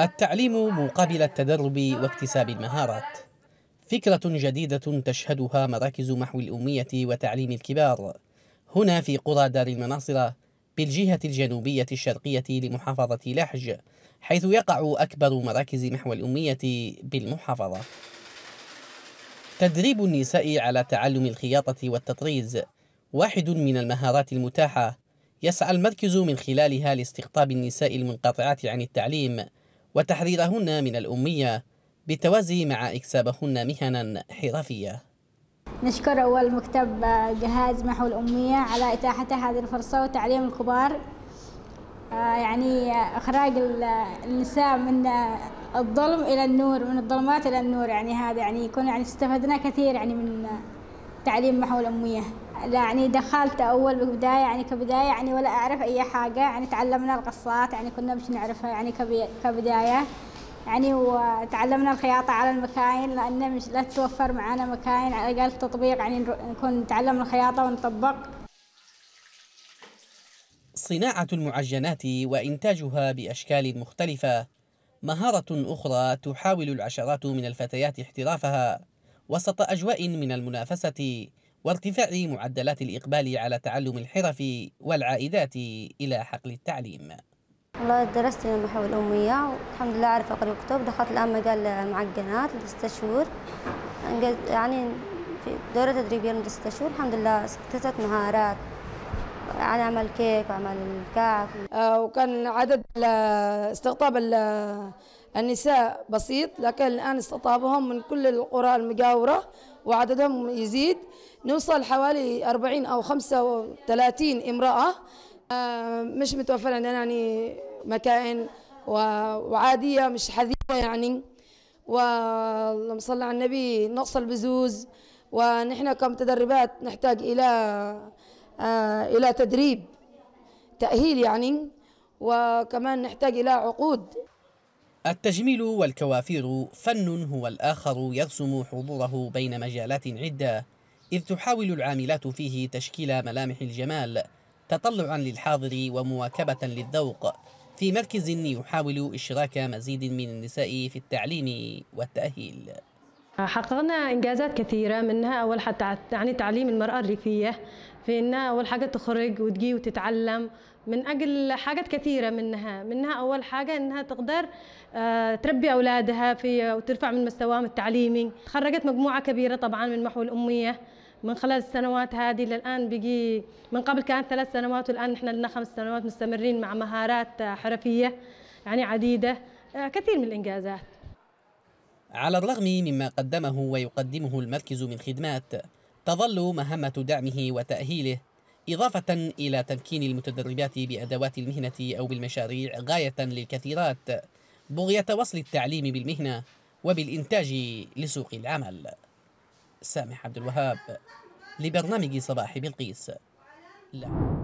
التعليم مقابل التدرب واكتساب المهارات. فكرة جديدة تشهدها مراكز محو الأمية وتعليم الكبار. هنا في قرى دار المناصرة بالجهة الجنوبية الشرقية لمحافظة لحج حيث يقع أكبر مراكز محو الأمية بالمحافظة. تدريب النساء على تعلم الخياطة والتطريز واحد من المهارات المتاحة. يسعى المركز من خلالها لاستقطاب النساء المنقطعات عن التعليم وتحريرهن من الأمية بالتوازي مع إكسابهن مهنا حرفية. نشكر أول مكتب جهاز محو الأمية على إتاحة هذه الفرصة وتعليم الكبار. آه، يعني إخراج النساء من الظلم إلى النور من الظلمات إلى النور. يعني هذا يعني يكون يعني استفدنا كثير يعني من تعليم محو الأمية. يعني دخلت أول بداية يعني كبداية يعني ولا أعرف أي حاجة يعني تعلمنا القصات يعني كنا مش نعرفها يعني كبداية. يعني وتعلمنا الخياطة على المكاين لأن مش لا تتوفر معنا مكاين على الأقل تطبيق يعني نكون نتعلم الخياطة ونطبق. صناعة المعجنات وإنتاجها بأشكال مختلفة. مهارة أخرى تحاول العشرات من الفتيات احترافها وسط أجواء من المنافسة. وارتفاع معدلات الإقبال على تعلم الحرف والعائدات إلى حقل التعليم. والله درست محو الأمية والحمد لله أعرف أقرأ وأكتب. دخلت الآن مجال المعجنات لستة شهور يعني في دورة تدريبية لمدة ستة شهور الحمد لله اكتسبت مهارات. يعني أعمل كيك وأعمل كعك. آه، وكان عدد استقطاب النساء بسيط لكن الآن استقطابهم من كل القرى المجاورة وعددهم يزيد. نوصل حوالي 40 أو 35 امرأة. آه، مش متوفر عندنا يعني مكائن وعادية مش حديثة يعني. واللهم صل على النبي نقص البزوز ونحن كمتدربات نحتاج إلى آه، إلى تدريب تأهيل يعني. وكمان نحتاج إلى عقود. التجميل والكوافير فن هو الآخر يرسم حضوره بين مجالات عدة إذ تحاول العاملات فيه تشكيل ملامح الجمال تطلعا للحاضر ومواكبة للذوق. في مركز يحاول إشراك مزيد من النساء في التعليم والتأهيل. حققنا إنجازات كثيرة منها أول حتى يعني تعليم المرأة الريفية في إنها أول حاجة تخرج وتجي وتتعلم من أجل حاجات كثيرة منها. منها أول حاجة إنها تقدر آه، تربي أولادها في وترفع من مستواهم التعليمي. تخرجت مجموعة كبيرة طبعا من محو الأمية من خلال السنوات هذه للآن بقي من قبل كانت ثلاث سنوات والآن نحن لنا خمس سنوات مستمرين مع مهارات حرفية يعني عديدة آه، كثير من الإنجازات. على الرغم مما قدمه ويقدمه المركز من خدمات تظل مهمة دعمه وتأهيله إضافة إلى تمكين المتدربات بأدوات المهنة أو بالمشاريع غاية للكثيرات بغية وصل التعليم بالمهنة وبالإنتاج لسوق العمل. سامح عبد الوهاب لبرنامج صباح بلقيس. لا.